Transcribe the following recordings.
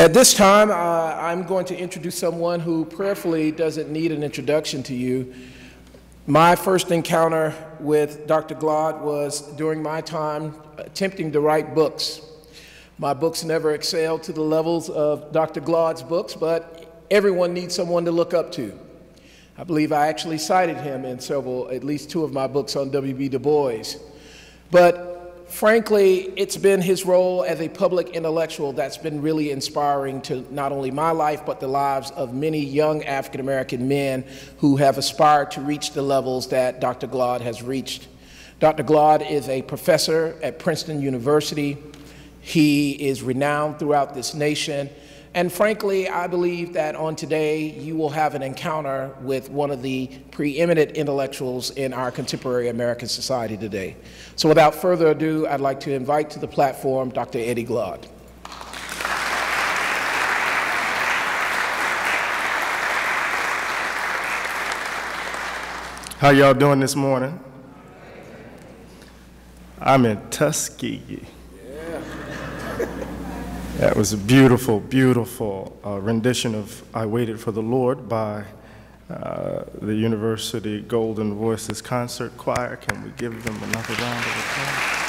At this time, uh, I'm going to introduce someone who prayerfully doesn't need an introduction to you. My first encounter with Dr. Glaude was during my time attempting to write books. My books never excelled to the levels of Dr. Glaude's books, but everyone needs someone to look up to. I believe I actually cited him in several, at least two of my books on W.B. Du Bois. But frankly, it's been his role as a public intellectual that's been really inspiring to not only my life, but the lives of many young African American men who have aspired to reach the levels that Dr. Glaude has reached. Dr. Glaude is a professor at Princeton University. He is renowned throughout this nation and frankly, I believe that on today you will have an encounter with one of the preeminent intellectuals in our contemporary American society today. So without further ado, I'd like to invite to the platform Dr. Eddie Glaude. How y'all doing this morning? I'm in Tuskegee. That was a beautiful, beautiful uh, rendition of I Waited for the Lord by uh, the University Golden Voices Concert Choir. Can we give them another round of applause?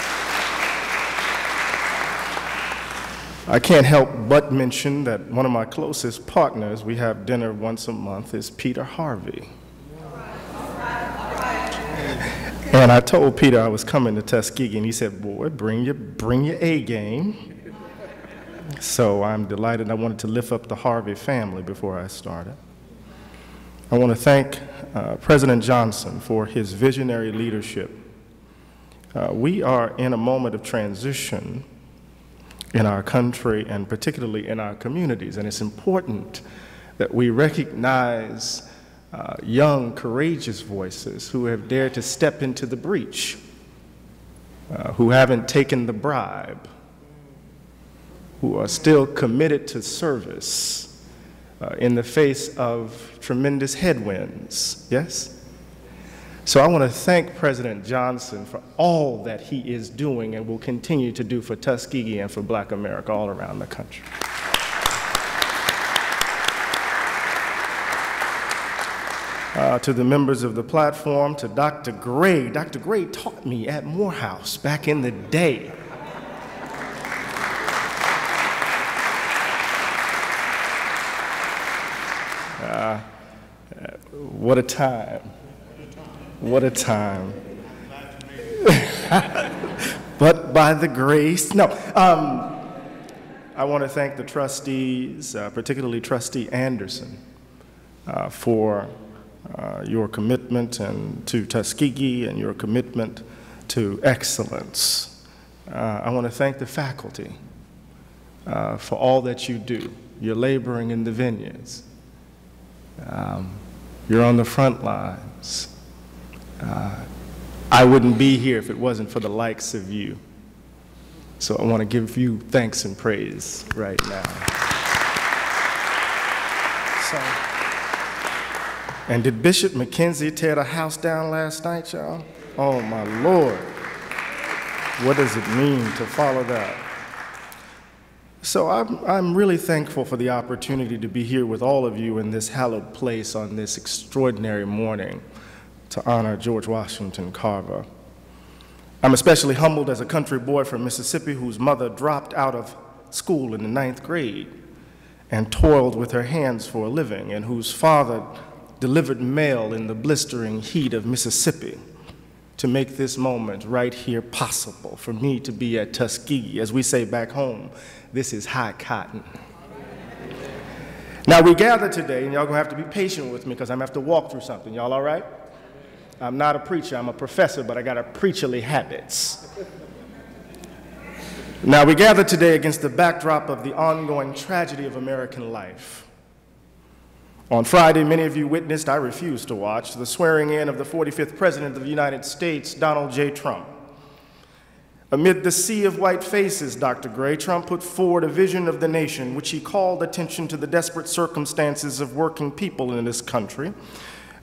I can't help but mention that one of my closest partners, we have dinner once a month, is Peter Harvey. And I told Peter I was coming to Tuskegee, and he said, Boy, bring your, bring your A game. So I'm delighted. I wanted to lift up the Harvey family before I started. I want to thank uh, President Johnson for his visionary leadership. Uh, we are in a moment of transition in our country and particularly in our communities, and it's important that we recognize uh, young, courageous voices who have dared to step into the breach, uh, who haven't taken the bribe, who are still committed to service uh, in the face of tremendous headwinds. Yes? So I want to thank President Johnson for all that he is doing and will continue to do for Tuskegee and for black America all around the country. Uh, to the members of the platform, to Dr. Gray. Dr. Gray taught me at Morehouse back in the day. What a time. What a time. but by the grace, no. Um, I want to thank the trustees, uh, particularly Trustee Anderson, uh, for uh, your commitment and to Tuskegee and your commitment to excellence. Uh, I want to thank the faculty uh, for all that you do. You're laboring in the vineyards. Um, you're on the front lines. Uh, I wouldn't be here if it wasn't for the likes of you. So I want to give you thanks and praise right now. So, and did Bishop McKenzie tear the house down last night, y'all? Oh my Lord. What does it mean to follow that? So I'm, I'm really thankful for the opportunity to be here with all of you in this hallowed place on this extraordinary morning to honor George Washington Carver. I'm especially humbled as a country boy from Mississippi whose mother dropped out of school in the ninth grade and toiled with her hands for a living, and whose father delivered mail in the blistering heat of Mississippi to make this moment right here possible for me to be at Tuskegee, as we say back home, this is high cotton. Now we gather today, and y'all gonna have to be patient with me because I'm gonna have to walk through something. Y'all all right? I'm not a preacher, I'm a professor, but I got a preacherly habits. Now we gather today against the backdrop of the ongoing tragedy of American life. On Friday, many of you witnessed, I refused to watch, the swearing in of the 45th President of the United States, Donald J. Trump. Amid the sea of white faces, Dr. Gray, Trump put forward a vision of the nation which he called attention to the desperate circumstances of working people in this country,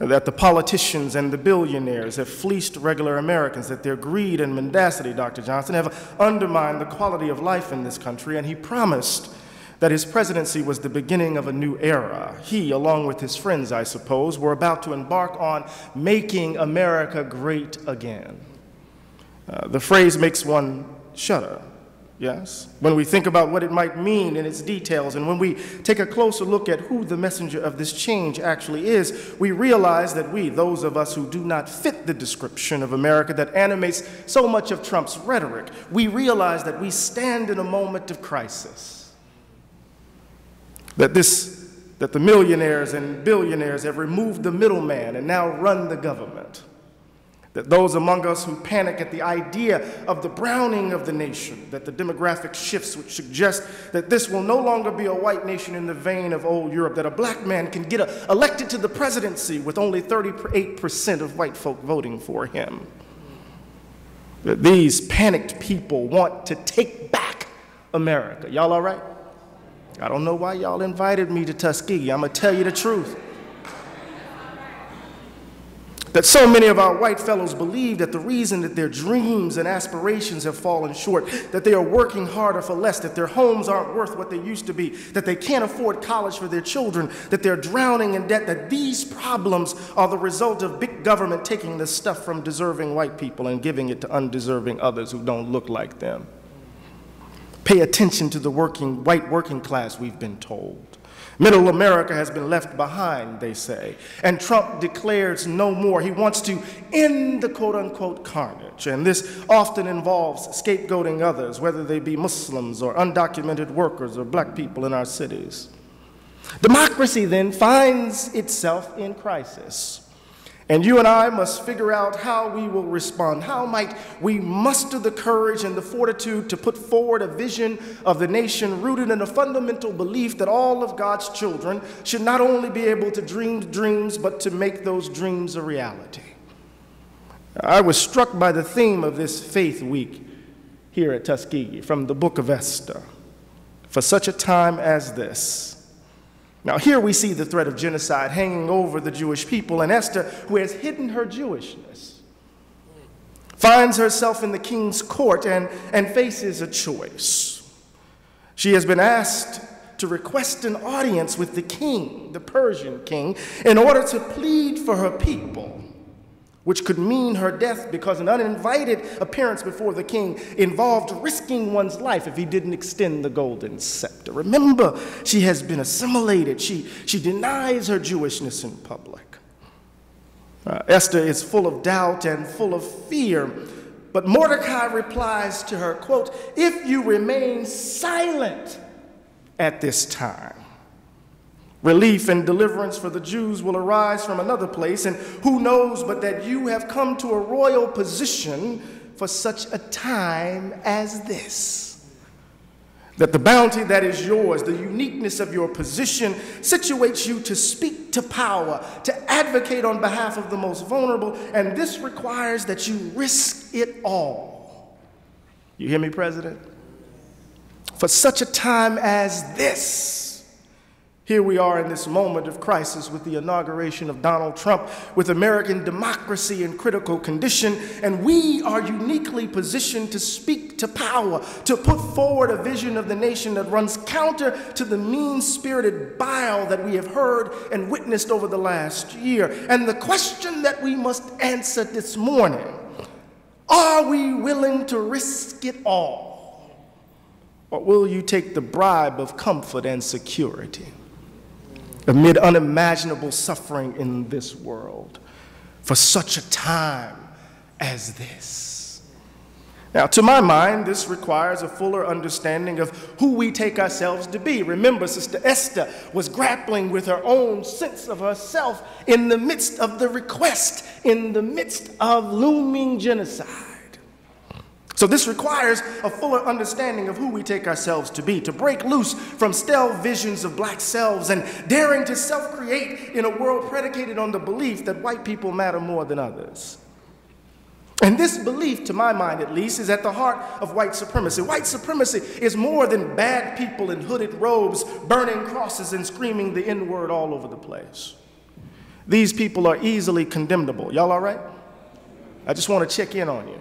that the politicians and the billionaires have fleeced regular Americans, that their greed and mendacity, Dr. Johnson, have undermined the quality of life in this country, and he promised that his presidency was the beginning of a new era. He, along with his friends, I suppose, were about to embark on making America great again. Uh, the phrase makes one shudder, yes? When we think about what it might mean in its details, and when we take a closer look at who the messenger of this change actually is, we realize that we, those of us who do not fit the description of America that animates so much of Trump's rhetoric, we realize that we stand in a moment of crisis that this that the millionaires and billionaires have removed the middleman and now run the government. That those among us who panic at the idea of the browning of the nation, that the demographic shifts which suggest that this will no longer be a white nation in the vein of old Europe, that a black man can get a, elected to the presidency with only 38% of white folk voting for him. That these panicked people want to take back America. Y'all all right? I don't know why y'all invited me to Tuskegee. I'm going to tell you the truth. That so many of our white fellows believe that the reason that their dreams and aspirations have fallen short, that they are working harder for less, that their homes aren't worth what they used to be, that they can't afford college for their children, that they're drowning in debt, that these problems are the result of big government taking the stuff from deserving white people and giving it to undeserving others who don't look like them. Pay attention to the working, white working class, we've been told. Middle America has been left behind, they say. And Trump declares no more. He wants to end the quote unquote carnage. And this often involves scapegoating others, whether they be Muslims or undocumented workers or black people in our cities. Democracy then finds itself in crisis. And you and I must figure out how we will respond. How might we muster the courage and the fortitude to put forward a vision of the nation rooted in a fundamental belief that all of God's children should not only be able to dream dreams, but to make those dreams a reality? I was struck by the theme of this Faith Week here at Tuskegee from the book of Esther. For such a time as this, now, here we see the threat of genocide hanging over the Jewish people, and Esther, who has hidden her Jewishness, finds herself in the king's court and, and faces a choice. She has been asked to request an audience with the king, the Persian king, in order to plead for her people which could mean her death because an uninvited appearance before the king involved risking one's life if he didn't extend the golden scepter. Remember, she has been assimilated. She, she denies her Jewishness in public. Uh, Esther is full of doubt and full of fear, but Mordecai replies to her, quote, if you remain silent at this time, Relief and deliverance for the Jews will arise from another place, and who knows but that you have come to a royal position for such a time as this. That the bounty that is yours, the uniqueness of your position, situates you to speak to power, to advocate on behalf of the most vulnerable, and this requires that you risk it all. You hear me, President? For such a time as this. Here we are in this moment of crisis with the inauguration of Donald Trump, with American democracy in critical condition, and we are uniquely positioned to speak to power, to put forward a vision of the nation that runs counter to the mean spirited bile that we have heard and witnessed over the last year. And the question that we must answer this morning are we willing to risk it all? Or will you take the bribe of comfort and security? Amid unimaginable suffering in this world for such a time as this. Now, to my mind, this requires a fuller understanding of who we take ourselves to be. Remember, Sister Esther was grappling with her own sense of herself in the midst of the request, in the midst of looming genocide. So, this requires a fuller understanding of who we take ourselves to be, to break loose from stale visions of black selves and daring to self create in a world predicated on the belief that white people matter more than others. And this belief, to my mind at least, is at the heart of white supremacy. White supremacy is more than bad people in hooded robes burning crosses and screaming the N word all over the place. These people are easily condemnable. Y'all all right? I just want to check in on you.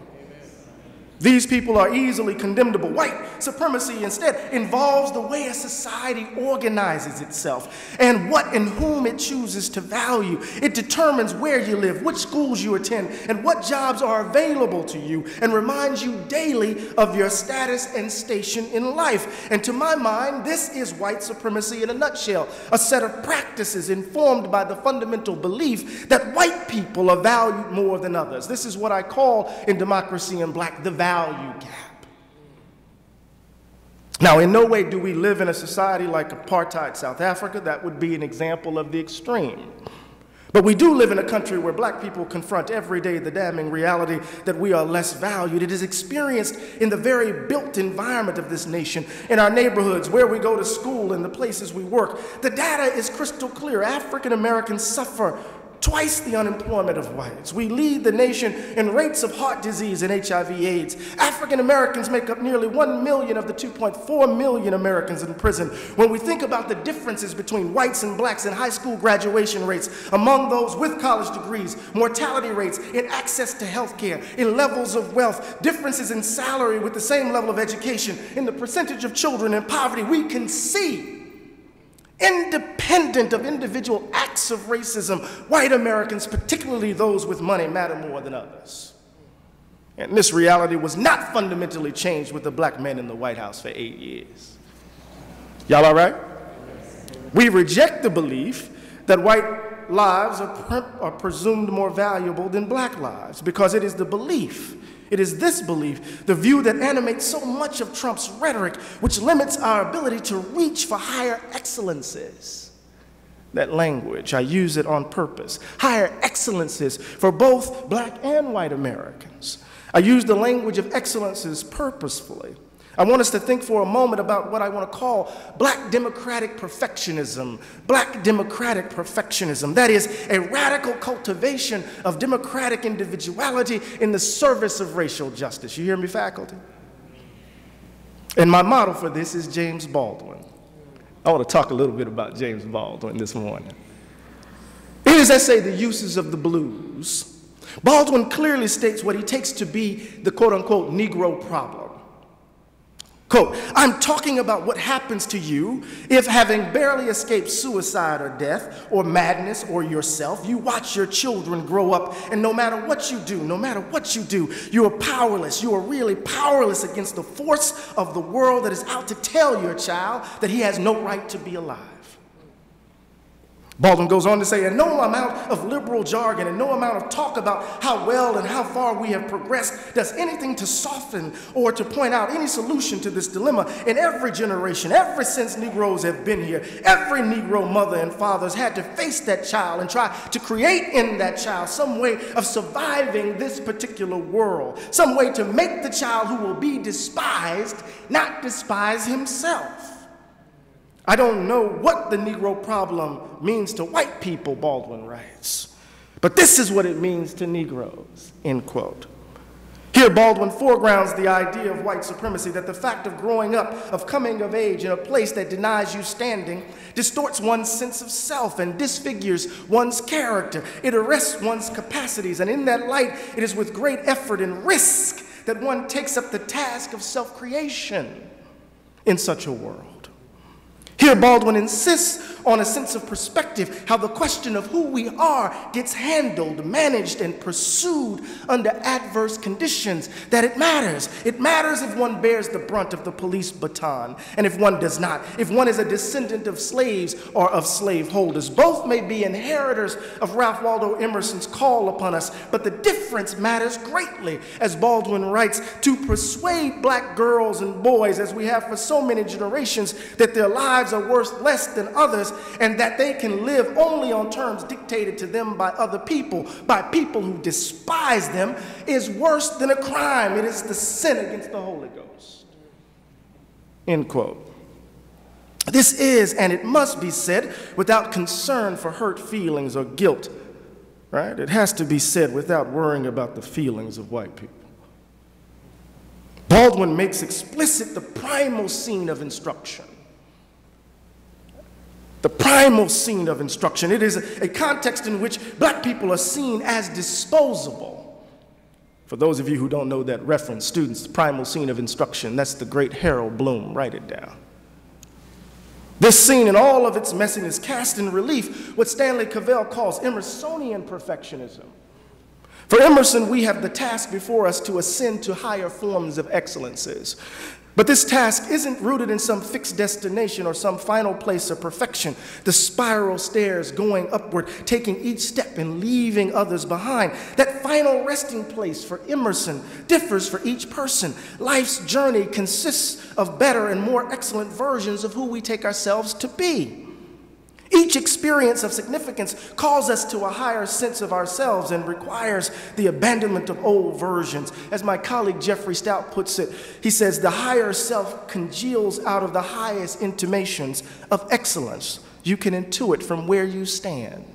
These people are easily condemnable. White supremacy instead involves the way a society organizes itself and what and whom it chooses to value. It determines where you live, which schools you attend, and what jobs are available to you, and reminds you daily of your status and station in life. And to my mind, this is white supremacy in a nutshell a set of practices informed by the fundamental belief that white people are valued more than others. This is what I call in democracy in black the value gap. Now, in no way do we live in a society like apartheid South Africa. That would be an example of the extreme. But we do live in a country where black people confront every day the damning reality that we are less valued. It is experienced in the very built environment of this nation, in our neighborhoods, where we go to school, and the places we work. The data is crystal clear. African Americans suffer twice the unemployment of whites. We lead the nation in rates of heart disease and HIV AIDS. African Americans make up nearly 1 million of the 2.4 million Americans in prison. When we think about the differences between whites and blacks in high school graduation rates, among those with college degrees, mortality rates, in access to health care, in levels of wealth, differences in salary with the same level of education, in the percentage of children in poverty, we can see Independent of individual acts of racism, white Americans, particularly those with money, matter more than others. And this reality was not fundamentally changed with the black man in the White House for eight years. Y'all all right? We reject the belief that white lives are, pre are presumed more valuable than black lives because it is the belief it is this belief, the view that animates so much of Trump's rhetoric, which limits our ability to reach for higher excellences. That language, I use it on purpose. Higher excellences for both black and white Americans. I use the language of excellences purposefully I want us to think for a moment about what I want to call black democratic perfectionism. Black democratic perfectionism. That is a radical cultivation of democratic individuality in the service of racial justice. You hear me, faculty? And my model for this is James Baldwin. I want to talk a little bit about James Baldwin this morning. In his essay, The Uses of the Blues, Baldwin clearly states what he takes to be the quote unquote Negro problem. Quote, I'm talking about what happens to you if, having barely escaped suicide or death or madness or yourself, you watch your children grow up, and no matter what you do, no matter what you do, you are powerless. You are really powerless against the force of the world that is out to tell your child that he has no right to be alive. Baldwin goes on to say, and no amount of liberal jargon and no amount of talk about how well and how far we have progressed does anything to soften or to point out any solution to this dilemma. In every generation, ever since Negroes have been here, every Negro mother and father has had to face that child and try to create in that child some way of surviving this particular world, some way to make the child who will be despised not despise himself. I don't know what the Negro problem means to white people, Baldwin writes, but this is what it means to Negroes, end quote. Here, Baldwin foregrounds the idea of white supremacy that the fact of growing up, of coming of age in a place that denies you standing, distorts one's sense of self and disfigures one's character. It arrests one's capacities, and in that light, it is with great effort and risk that one takes up the task of self creation in such a world. Baldwin insists on a sense of perspective, how the question of who we are gets handled, managed, and pursued under adverse conditions, that it matters. It matters if one bears the brunt of the police baton and if one does not, if one is a descendant of slaves or of slaveholders. Both may be inheritors of Ralph Waldo Emerson's call upon us, but the difference matters greatly, as Baldwin writes, to persuade black girls and boys, as we have for so many generations, that their lives are worth less than others and that they can live only on terms dictated to them by other people, by people who despise them, is worse than a crime. It is the sin against the Holy Ghost. End quote. This is, and it must be said, without concern for hurt feelings or guilt, right? It has to be said without worrying about the feelings of white people. Baldwin makes explicit the primal scene of instruction the primal scene of instruction. It is a context in which black people are seen as disposable. For those of you who don't know that reference, students, the primal scene of instruction, that's the great Harold Bloom. Write it down. This scene, in all of its messiness, cast in relief what Stanley Cavell calls Emersonian perfectionism. For Emerson, we have the task before us to ascend to higher forms of excellences. But this task isn't rooted in some fixed destination or some final place of perfection. The spiral stairs going upward, taking each step and leaving others behind. That final resting place for Emerson differs for each person. Life's journey consists of better and more excellent versions of who we take ourselves to be. Each experience of significance calls us to a higher sense of ourselves and requires the abandonment of old versions. As my colleague Jeffrey Stout puts it, he says, the higher self congeals out of the highest intimations of excellence you can intuit from where you stand.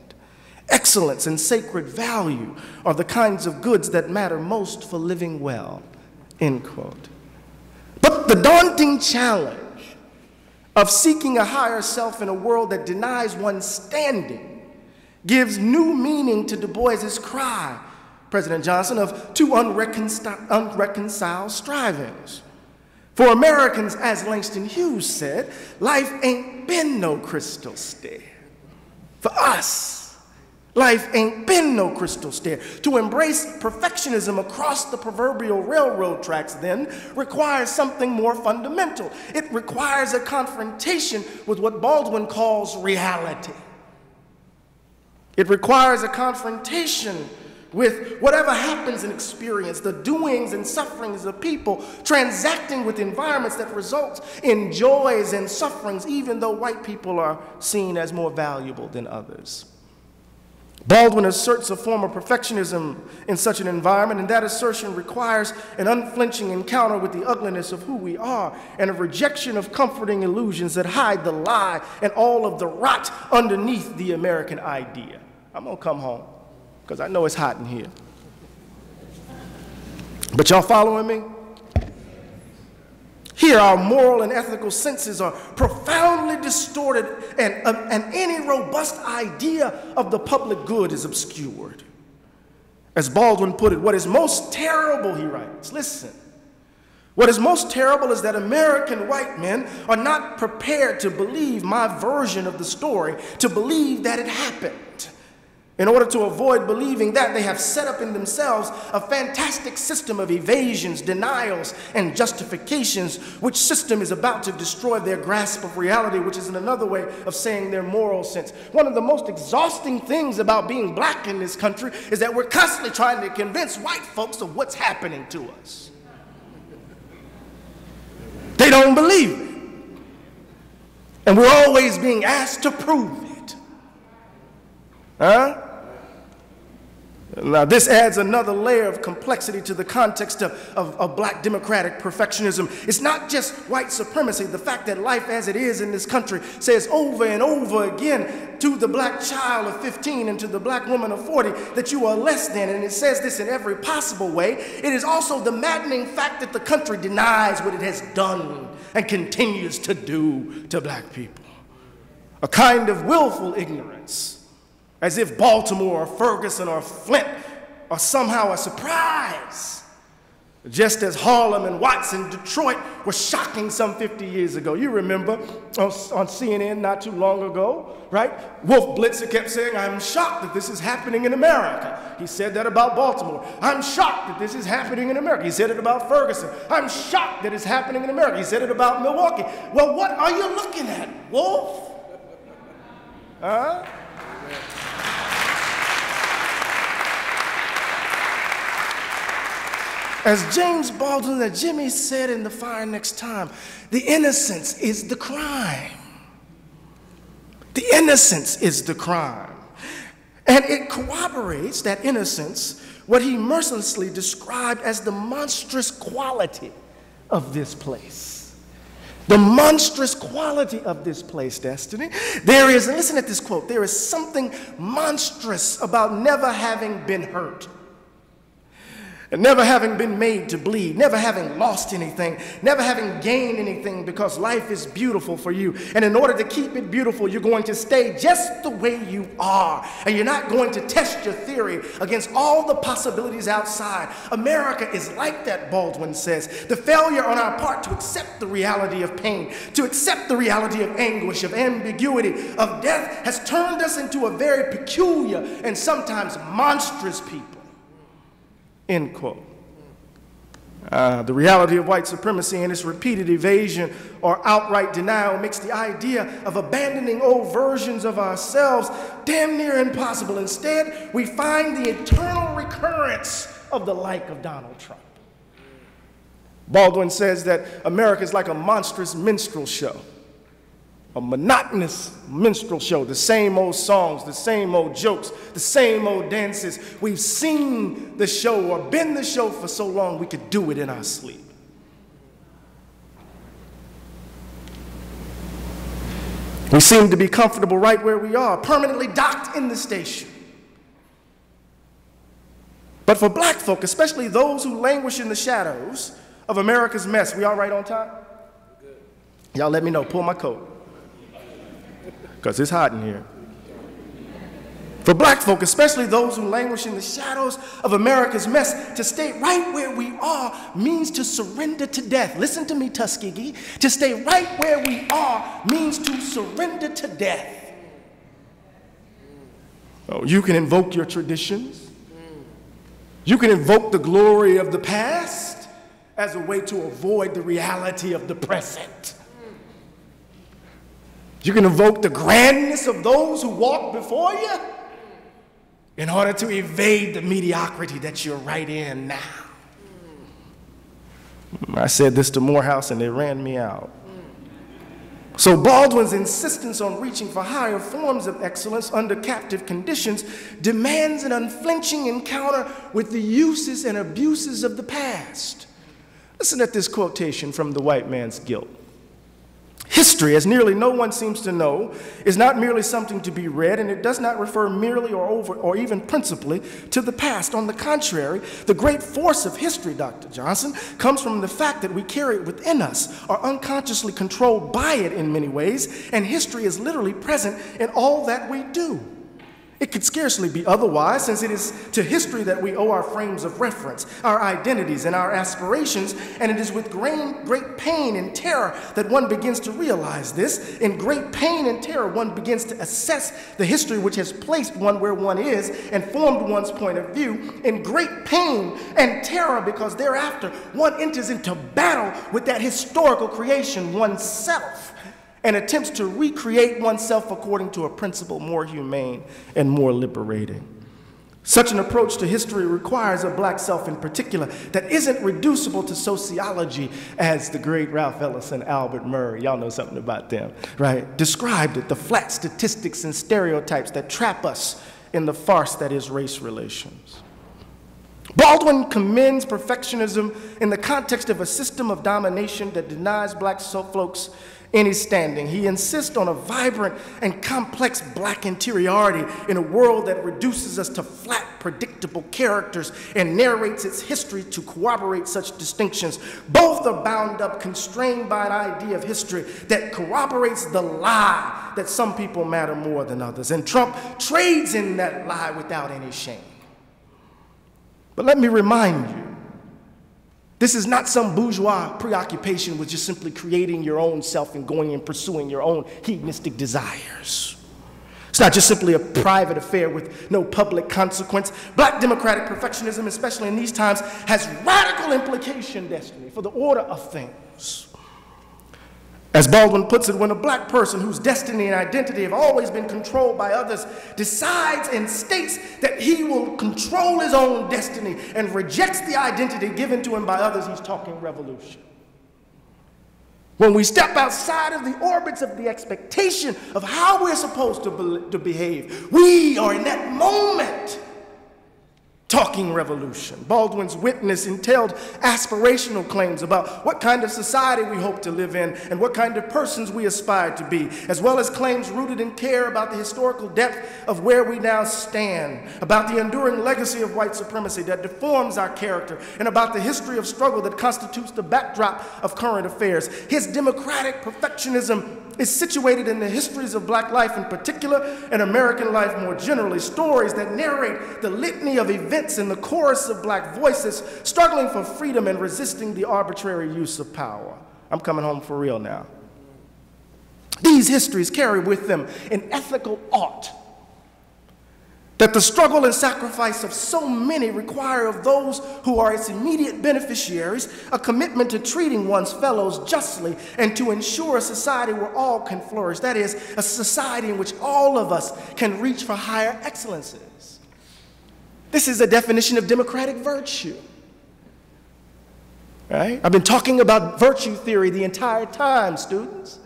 Excellence and sacred value are the kinds of goods that matter most for living well. End quote. But the daunting challenge of seeking a higher self in a world that denies one's standing gives new meaning to Du Bois's cry, President Johnson, of two unreconciled strivings. For Americans, as Langston Hughes said, life ain't been no crystal stair. For us, Life ain't been no crystal stair. To embrace perfectionism across the proverbial railroad tracks, then, requires something more fundamental. It requires a confrontation with what Baldwin calls reality. It requires a confrontation with whatever happens in experience, the doings and sufferings of people, transacting with environments that result in joys and sufferings, even though white people are seen as more valuable than others. Baldwin asserts a form of perfectionism in such an environment, and that assertion requires an unflinching encounter with the ugliness of who we are and a rejection of comforting illusions that hide the lie and all of the rot underneath the American idea. I'm gonna come home because I know it's hot in here. But y'all following me? Here, our moral and ethical senses are profoundly distorted, and, um, and any robust idea of the public good is obscured. As Baldwin put it, what is most terrible, he writes, listen, what is most terrible is that American white men are not prepared to believe my version of the story, to believe that it happened. In order to avoid believing that, they have set up in themselves a fantastic system of evasions, denials, and justifications, which system is about to destroy their grasp of reality, which is another way of saying their moral sense. One of the most exhausting things about being black in this country is that we're constantly trying to convince white folks of what's happening to us. They don't believe it. And we're always being asked to prove it. Huh? Now, uh, this adds another layer of complexity to the context of, of, of, black democratic perfectionism. It's not just white supremacy. The fact that life as it is in this country says over and over again to the black child of 15 and to the black woman of 40 that you are less than, and it says this in every possible way. It is also the maddening fact that the country denies what it has done and continues to do to black people. A kind of willful ignorance as if Baltimore or Ferguson or Flint are somehow a surprise. Just as Harlem and Watson, Detroit were shocking some 50 years ago. You remember on, on CNN not too long ago, right? Wolf Blitzer kept saying, I'm shocked that this is happening in America. He said that about Baltimore. I'm shocked that this is happening in America. He said it about Ferguson. I'm shocked that it's happening in America. He said it about Milwaukee. Well, what are you looking at, Wolf? Huh? As James Baldwin and Jimmy said in The Fire Next Time, the innocence is the crime. The innocence is the crime. And it corroborates that innocence, what he mercilessly described as the monstrous quality of this place. The monstrous quality of this place, Destiny. There is, listen at this quote, there is something monstrous about never having been hurt and never having been made to bleed, never having lost anything, never having gained anything because life is beautiful for you. And in order to keep it beautiful, you're going to stay just the way you are. And you're not going to test your theory against all the possibilities outside. America is like that, Baldwin says. The failure on our part to accept the reality of pain, to accept the reality of anguish, of ambiguity, of death has turned us into a very peculiar and sometimes monstrous people. End quote. Uh, the reality of white supremacy and its repeated evasion or outright denial makes the idea of abandoning old versions of ourselves damn near impossible. Instead, we find the eternal recurrence of the like of Donald Trump. Baldwin says that America is like a monstrous minstrel show a monotonous minstrel show, the same old songs, the same old jokes, the same old dances. We've seen the show or been the show for so long we could do it in our sleep. We seem to be comfortable right where we are, permanently docked in the station. But for black folk, especially those who languish in the shadows of America's mess, we all right on time? Y'all let me know. Pull my coat because it's hot in here. For black folk, especially those who languish in the shadows of America's mess, to stay right where we are means to surrender to death. Listen to me, Tuskegee. To stay right where we are means to surrender to death. Oh, you can invoke your traditions. You can invoke the glory of the past as a way to avoid the reality of the present. You can evoke the grandness of those who walk before you in order to evade the mediocrity that you're right in now. I said this to Morehouse and they ran me out. So Baldwin's insistence on reaching for higher forms of excellence under captive conditions demands an unflinching encounter with the uses and abuses of the past. Listen at this quotation from The White Man's Guilt. History, as nearly no one seems to know, is not merely something to be read, and it does not refer merely or over or even principally to the past. On the contrary, the great force of history, Dr. Johnson, comes from the fact that we carry it within us, are unconsciously controlled by it in many ways, and history is literally present in all that we do. It could scarcely be otherwise, since it is to history that we owe our frames of reference, our identities, and our aspirations, and it is with great pain and terror that one begins to realize this. In great pain and terror, one begins to assess the history which has placed one where one is and formed one's point of view. In great pain and terror, because thereafter one enters into battle with that historical creation oneself and attempts to recreate oneself according to a principle more humane and more liberating. Such an approach to history requires a black self in particular that isn't reducible to sociology as the great Ralph Ellison, and Albert Murray, y'all know something about them, right? Described it, the flat statistics and stereotypes that trap us in the farce that is race relations. Baldwin commends perfectionism in the context of a system of domination that denies black folks any standing. He insists on a vibrant and complex black interiority in a world that reduces us to flat, predictable characters and narrates its history to corroborate such distinctions. Both are bound up, constrained by an idea of history that corroborates the lie that some people matter more than others. And Trump trades in that lie without any shame. But let me remind you this is not some bourgeois preoccupation with just simply creating your own self and going and pursuing your own hedonistic desires. It's not just simply a private affair with no public consequence. Black democratic perfectionism, especially in these times, has radical implication, destiny, for the order of things. As Baldwin puts it, when a black person whose destiny and identity have always been controlled by others decides and states that he will control his own destiny and rejects the identity given to him by others, he's talking revolution. When we step outside of the orbits of the expectation of how we're supposed to, be to behave, we are in that moment talking revolution. Baldwin's witness entailed aspirational claims about what kind of society we hope to live in and what kind of persons we aspire to be, as well as claims rooted in care about the historical depth of where we now stand, about the enduring legacy of white supremacy that deforms our character, and about the history of struggle that constitutes the backdrop of current affairs. His democratic perfectionism is situated in the histories of black life in particular and American life more generally, stories that narrate the litany of events in the chorus of black voices struggling for freedom and resisting the arbitrary use of power. I'm coming home for real now. These histories carry with them an ethical art that the struggle and sacrifice of so many require of those who are its immediate beneficiaries a commitment to treating one's fellows justly and to ensure a society where all can flourish. That is, a society in which all of us can reach for higher excellences. This is a definition of democratic virtue. Right? I've been talking about virtue theory the entire time, students.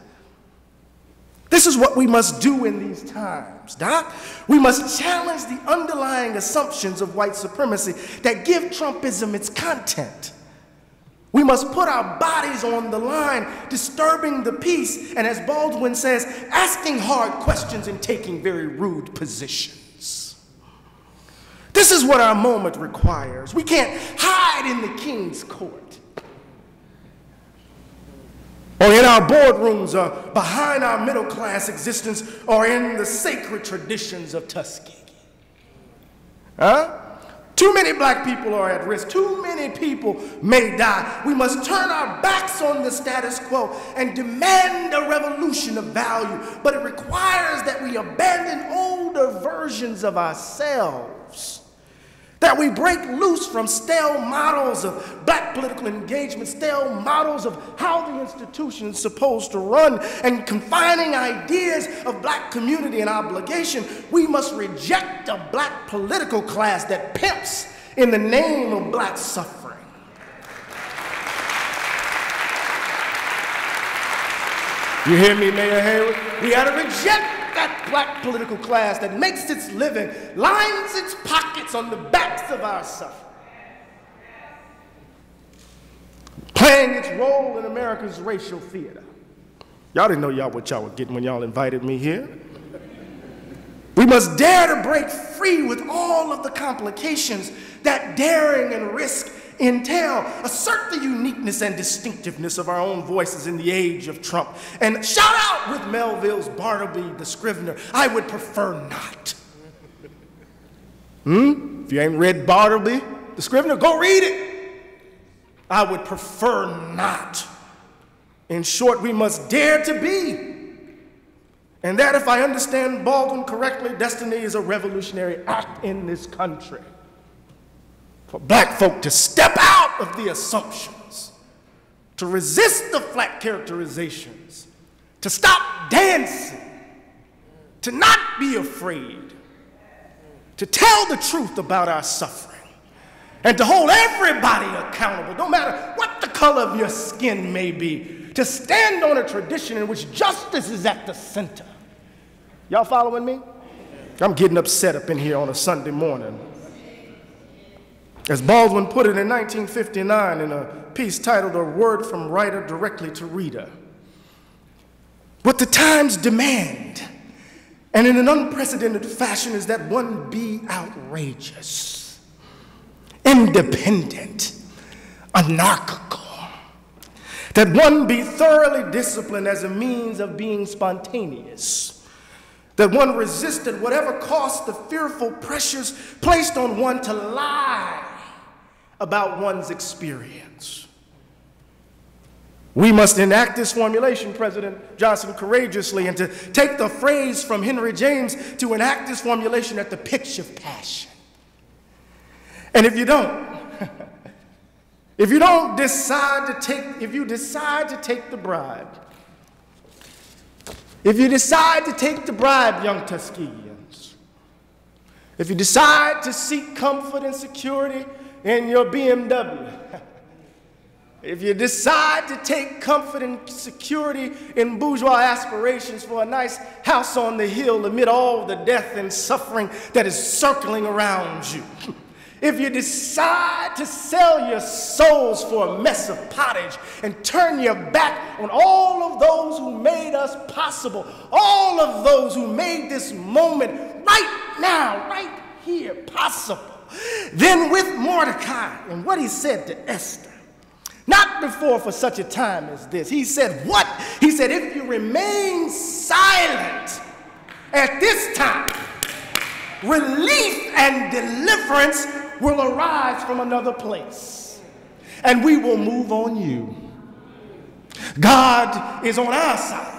This is what we must do in these times, Doc. We must challenge the underlying assumptions of white supremacy that give Trumpism its content. We must put our bodies on the line, disturbing the peace, and as Baldwin says, asking hard questions and taking very rude positions. This is what our moment requires. We can't hide in the king's court or in our boardrooms, or behind our middle class existence, or in the sacred traditions of Tuskegee. Huh? Too many black people are at risk. Too many people may die. We must turn our backs on the status quo and demand a revolution of value. But it requires that we abandon older versions of ourselves that we break loose from stale models of black political engagement, stale models of how the institution is supposed to run, and confining ideas of black community and obligation. We must reject a black political class that pimps in the name of black suffering. You hear me, Mayor Haygood? We got to reject that black political class that makes its living, lines its pockets on the backs of our suffering. Playing its role in America's racial theater. Y'all didn't know y'all what y'all were getting when y'all invited me here. We must dare to break free with all of the complications that daring and risk entail. Assert the uniqueness and distinctiveness of our own voices in the age of Trump. And shout out with Melville's Bartleby the Scrivener, I would prefer not. Hmm? If you ain't read Bartleby the Scrivener, go read it. I would prefer not. In short, we must dare to be. And that, if I understand Baldwin correctly, destiny is a revolutionary act in this country for black folk to step out of the assumptions, to resist the flat characterizations, to stop dancing, to not be afraid, to tell the truth about our suffering, and to hold everybody accountable, no matter what the color of your skin may be, to stand on a tradition in which justice is at the center. Y'all following me? I'm getting upset up in here on a Sunday morning. As Baldwin put it in 1959 in a piece titled A Word from Writer Directly to Reader. What the times demand, and in an unprecedented fashion, is that one be outrageous, independent, anarchical, that one be thoroughly disciplined as a means of being spontaneous, that one resist at whatever cost the fearful pressures placed on one to lie about one's experience. We must enact this formulation, President Johnson, courageously, and to take the phrase from Henry James to enact this formulation at the pitch of passion. And if you don't, if you don't decide to take, if you decide to take the bribe, if you decide to take the bribe, young Tuskegeans, if you decide to seek comfort and security in your BMW, if you decide to take comfort and security in bourgeois aspirations for a nice house on the hill amid all the death and suffering that is circling around you, if you decide to sell your souls for a mess of pottage and turn your back on all of those who made us possible, all of those who made this moment right now, right here possible, then with Mordecai and what he said to Esther, not before for such a time as this. He said, What? He said, If you remain silent at this time, relief and deliverance will arise from another place, and we will move on you. God is on our side.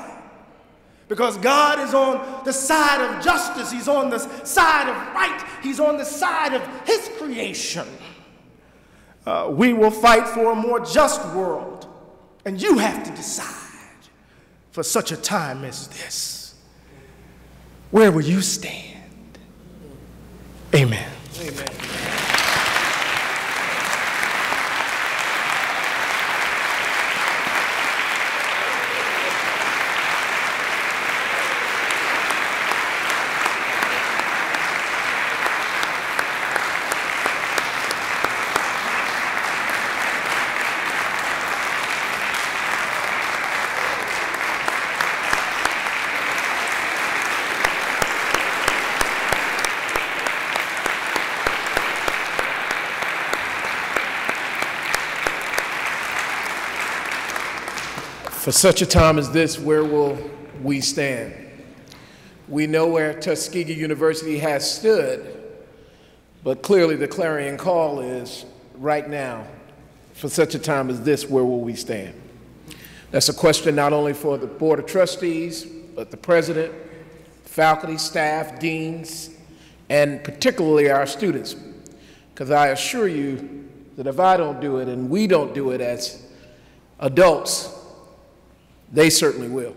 Because God is on the side of justice, He's on the side of right, He's on the side of His creation. Uh, we will fight for a more just world, and you have to decide for such a time as this. Where will you stand? Amen. Amen. For such a time as this, where will we stand? We know where Tuskegee University has stood, but clearly the clarion call is right now, for such a time as this, where will we stand? That's a question not only for the Board of Trustees, but the President, faculty, staff, deans, and particularly our students. Because I assure you that if I don't do it and we don't do it as adults, they certainly will.